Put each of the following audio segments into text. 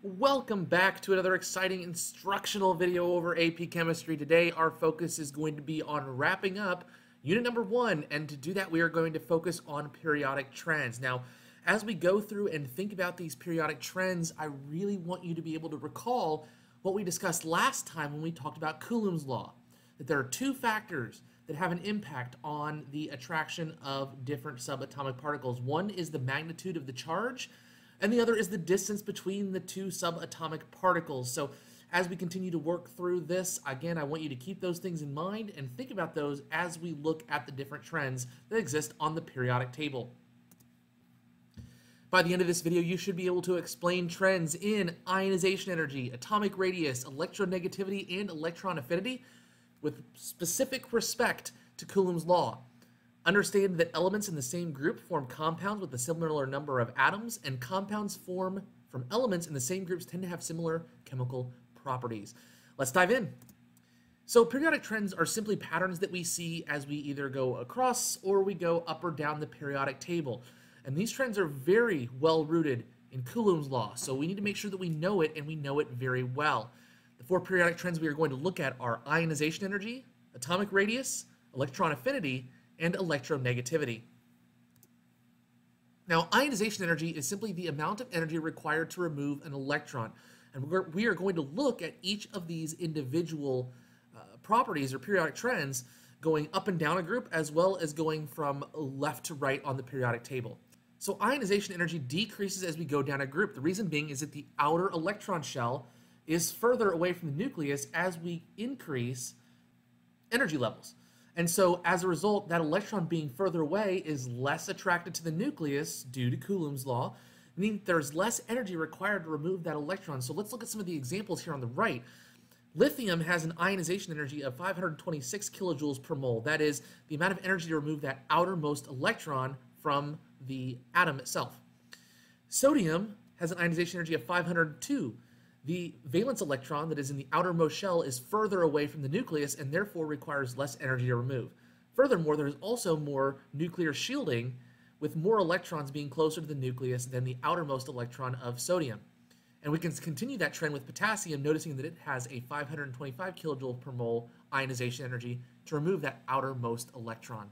Welcome back to another exciting instructional video over AP Chemistry. Today our focus is going to be on wrapping up unit number one and to do that we are going to focus on periodic trends. Now as we go through and think about these periodic trends I really want you to be able to recall what we discussed last time when we talked about Coulomb's law. That there are two factors that have an impact on the attraction of different subatomic particles. One is the magnitude of the charge and the other is the distance between the two subatomic particles. So as we continue to work through this, again, I want you to keep those things in mind and think about those as we look at the different trends that exist on the periodic table. By the end of this video, you should be able to explain trends in ionization energy, atomic radius, electronegativity, and electron affinity with specific respect to Coulomb's law. Understand that elements in the same group form compounds with a similar number of atoms, and compounds form from elements in the same groups tend to have similar chemical properties. Let's dive in. So periodic trends are simply patterns that we see as we either go across or we go up or down the periodic table. And these trends are very well rooted in Coulomb's law, so we need to make sure that we know it and we know it very well. The four periodic trends we are going to look at are ionization energy, atomic radius, electron affinity, and electronegativity. Now, ionization energy is simply the amount of energy required to remove an electron. And we're, we are going to look at each of these individual uh, properties or periodic trends going up and down a group as well as going from left to right on the periodic table. So ionization energy decreases as we go down a group. The reason being is that the outer electron shell is further away from the nucleus as we increase energy levels. And so as a result, that electron being further away is less attracted to the nucleus due to Coulomb's law, meaning there's less energy required to remove that electron. So let's look at some of the examples here on the right. Lithium has an ionization energy of 526 kilojoules per mole. That is the amount of energy to remove that outermost electron from the atom itself. Sodium has an ionization energy of 502 the valence electron that is in the outermost shell is further away from the nucleus and therefore requires less energy to remove. Furthermore, there's also more nuclear shielding with more electrons being closer to the nucleus than the outermost electron of sodium. And we can continue that trend with potassium, noticing that it has a 525 kilojoule per mole ionization energy to remove that outermost electron.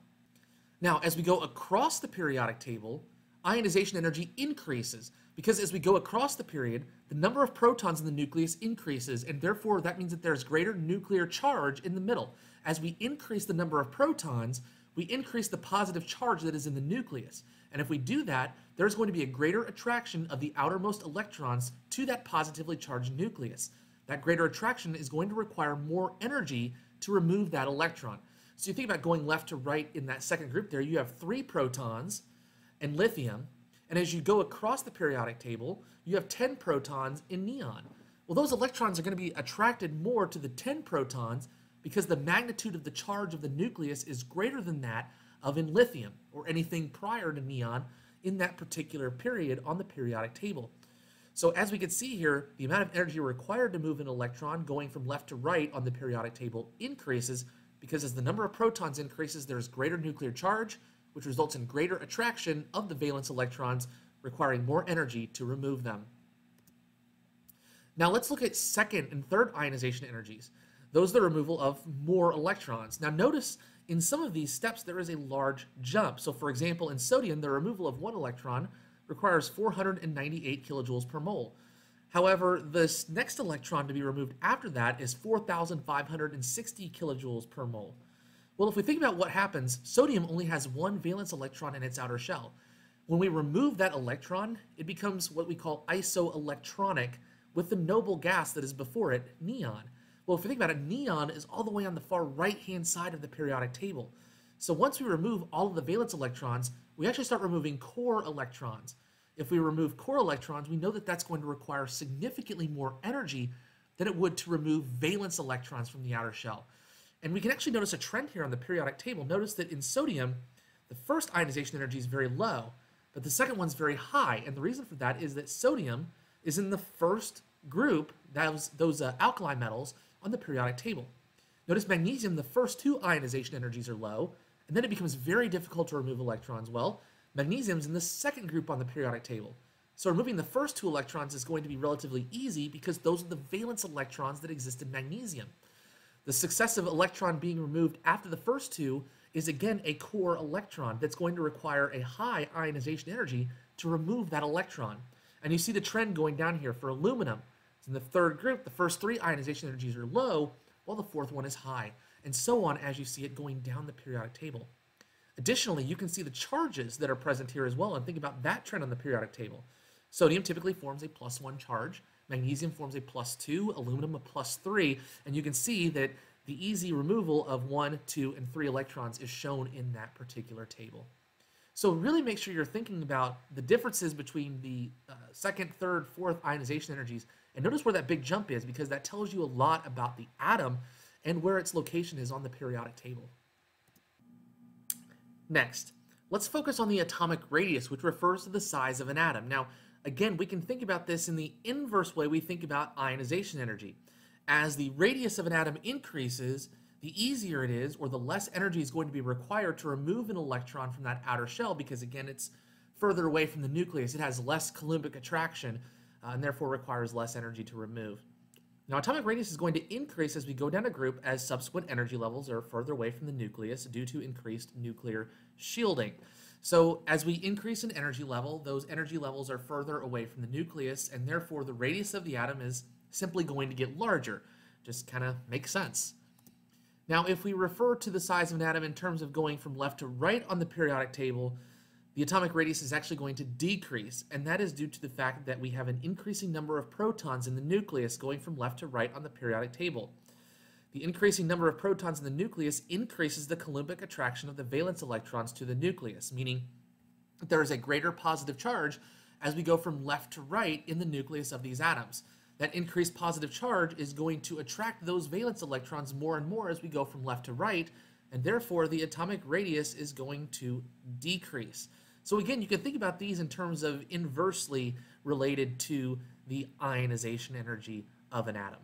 Now, as we go across the periodic table, ionization energy increases because as we go across the period, the number of protons in the nucleus increases, and therefore that means that there's greater nuclear charge in the middle. As we increase the number of protons, we increase the positive charge that is in the nucleus. And if we do that, there's going to be a greater attraction of the outermost electrons to that positively charged nucleus. That greater attraction is going to require more energy to remove that electron. So you think about going left to right in that second group there, you have three protons and lithium, and as you go across the periodic table, you have 10 protons in neon. Well, those electrons are going to be attracted more to the 10 protons because the magnitude of the charge of the nucleus is greater than that of in lithium or anything prior to neon in that particular period on the periodic table. So as we can see here, the amount of energy required to move an electron going from left to right on the periodic table increases because as the number of protons increases, there's greater nuclear charge, which results in greater attraction of the valence electrons, requiring more energy to remove them. Now let's look at second and third ionization energies. Those are the removal of more electrons. Now notice in some of these steps there is a large jump. So for example, in sodium, the removal of one electron requires 498 kilojoules per mole. However, this next electron to be removed after that is 4,560 kilojoules per mole. Well, if we think about what happens, sodium only has one valence electron in its outer shell. When we remove that electron, it becomes what we call isoelectronic with the noble gas that is before it, neon. Well, if we think about it, neon is all the way on the far right-hand side of the periodic table. So once we remove all of the valence electrons, we actually start removing core electrons. If we remove core electrons, we know that that's going to require significantly more energy than it would to remove valence electrons from the outer shell. And we can actually notice a trend here on the periodic table. Notice that in sodium, the first ionization energy is very low, but the second one's very high. And the reason for that is that sodium is in the first group, those, those uh, alkali metals, on the periodic table. Notice magnesium, the first two ionization energies are low, and then it becomes very difficult to remove electrons. Well, magnesium's in the second group on the periodic table. So removing the first two electrons is going to be relatively easy because those are the valence electrons that exist in magnesium. The successive electron being removed after the first two is again a core electron that's going to require a high ionization energy to remove that electron. And you see the trend going down here for aluminum. It's in the third group, the first three ionization energies are low, while the fourth one is high, and so on as you see it going down the periodic table. Additionally, you can see the charges that are present here as well, and think about that trend on the periodic table. Sodium typically forms a plus one charge, magnesium forms a plus two, aluminum a plus three, and you can see that the easy removal of one, two, and three electrons is shown in that particular table. So really make sure you're thinking about the differences between the uh, second, third, fourth ionization energies, and notice where that big jump is because that tells you a lot about the atom and where its location is on the periodic table. Next, let's focus on the atomic radius, which refers to the size of an atom. Now, again, we can think about this in the inverse way we think about ionization energy. As the radius of an atom increases, the easier it is, or the less energy is going to be required to remove an electron from that outer shell, because again, it's further away from the nucleus. It has less Coulombic attraction, uh, and therefore requires less energy to remove. Now, atomic radius is going to increase as we go down a group as subsequent energy levels are further away from the nucleus due to increased nuclear shielding. So as we increase in energy level, those energy levels are further away from the nucleus, and therefore the radius of the atom is simply going to get larger. Just kind of makes sense. Now, if we refer to the size of an atom in terms of going from left to right on the periodic table, the atomic radius is actually going to decrease, and that is due to the fact that we have an increasing number of protons in the nucleus going from left to right on the periodic table. The increasing number of protons in the nucleus increases the Coulombic attraction of the valence electrons to the nucleus, meaning that there is a greater positive charge as we go from left to right in the nucleus of these atoms. That increased positive charge is going to attract those valence electrons more and more as we go from left to right, and therefore the atomic radius is going to decrease. So again, you can think about these in terms of inversely related to the ionization energy of an atom.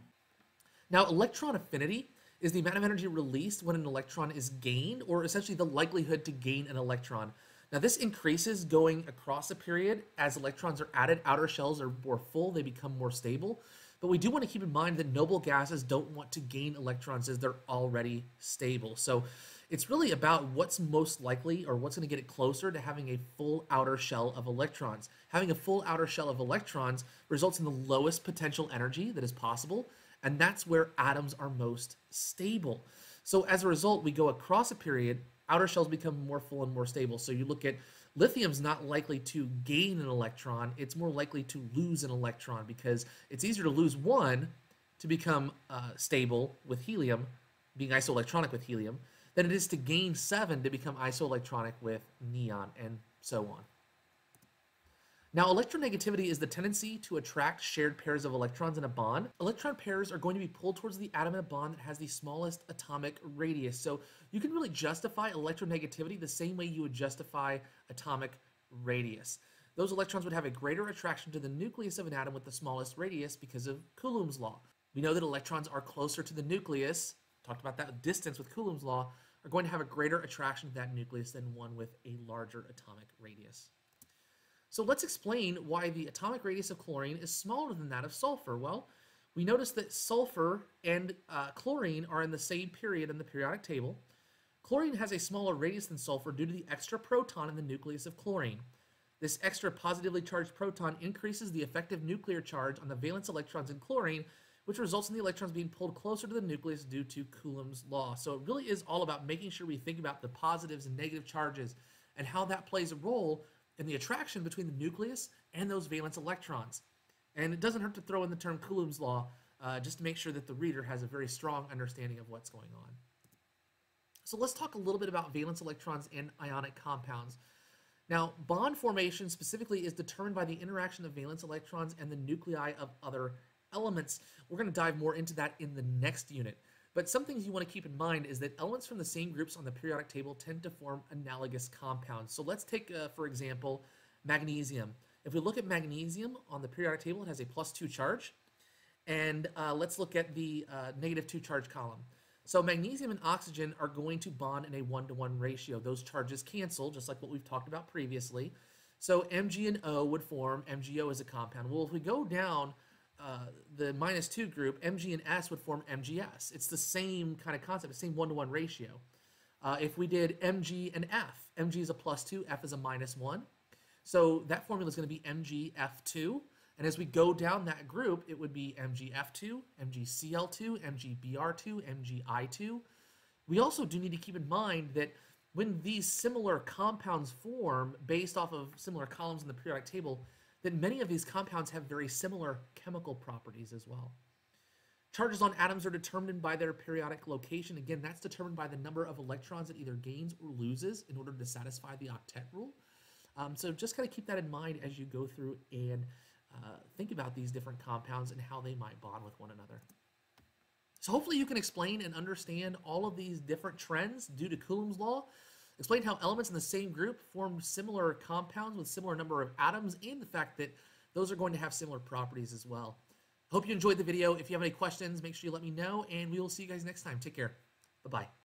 Now, electron affinity is the amount of energy released when an electron is gained, or essentially the likelihood to gain an electron. Now, this increases going across a period as electrons are added, outer shells are more full, they become more stable. But we do want to keep in mind that noble gases don't want to gain electrons as they're already stable. So it's really about what's most likely or what's going to get it closer to having a full outer shell of electrons. Having a full outer shell of electrons results in the lowest potential energy that is possible, and that's where atoms are most stable. So as a result, we go across a period, outer shells become more full and more stable. So you look at lithium's not likely to gain an electron, it's more likely to lose an electron because it's easier to lose one to become uh, stable with helium, being isoelectronic with helium, than it is to gain 7 to become isoelectronic with neon, and so on. Now, electronegativity is the tendency to attract shared pairs of electrons in a bond. Electron pairs are going to be pulled towards the atom in a bond that has the smallest atomic radius. So you can really justify electronegativity the same way you would justify atomic radius. Those electrons would have a greater attraction to the nucleus of an atom with the smallest radius because of Coulomb's law. We know that electrons are closer to the nucleus, talked about that distance with Coulomb's law, are going to have a greater attraction to that nucleus than one with a larger atomic radius. So let's explain why the atomic radius of chlorine is smaller than that of sulfur. Well, we notice that sulfur and uh, chlorine are in the same period in the periodic table. Chlorine has a smaller radius than sulfur due to the extra proton in the nucleus of chlorine. This extra positively charged proton increases the effective nuclear charge on the valence electrons in chlorine, which results in the electrons being pulled closer to the nucleus due to Coulomb's law. So it really is all about making sure we think about the positives and negative charges and how that plays a role in the attraction between the nucleus and those valence electrons. And it doesn't hurt to throw in the term Coulomb's law uh, just to make sure that the reader has a very strong understanding of what's going on. So let's talk a little bit about valence electrons and ionic compounds. Now, bond formation specifically is determined by the interaction of valence electrons and the nuclei of other elements. We're going to dive more into that in the next unit. But some things you want to keep in mind is that elements from the same groups on the periodic table tend to form analogous compounds. So let's take, uh, for example, magnesium. If we look at magnesium on the periodic table, it has a plus 2 charge. And uh, let's look at the uh, negative 2 charge column. So magnesium and oxygen are going to bond in a one-to-one -one ratio. Those charges cancel, just like what we've talked about previously. So Mg and O would form MgO as a compound. Well, if we go down uh, the minus 2 group, Mg and S would form MgS. It's the same kind of concept, the same one-to-one ratio. Uh, if we did Mg and F, Mg is a plus 2, F is a minus 1. So that formula is going to be MgF2. And as we go down that group, it would be MgF2, MgCl2, MgBr2, MgI2. We also do need to keep in mind that when these similar compounds form based off of similar columns in the periodic table, that many of these compounds have very similar chemical properties as well. Charges on atoms are determined by their periodic location. Again, that's determined by the number of electrons it either gains or loses in order to satisfy the octet rule. Um, so just kind of keep that in mind as you go through and uh, think about these different compounds and how they might bond with one another. So hopefully you can explain and understand all of these different trends due to Coulomb's law. Explain how elements in the same group form similar compounds with similar number of atoms and the fact that those are going to have similar properties as well. Hope you enjoyed the video. If you have any questions, make sure you let me know and we will see you guys next time. Take care. Bye-bye.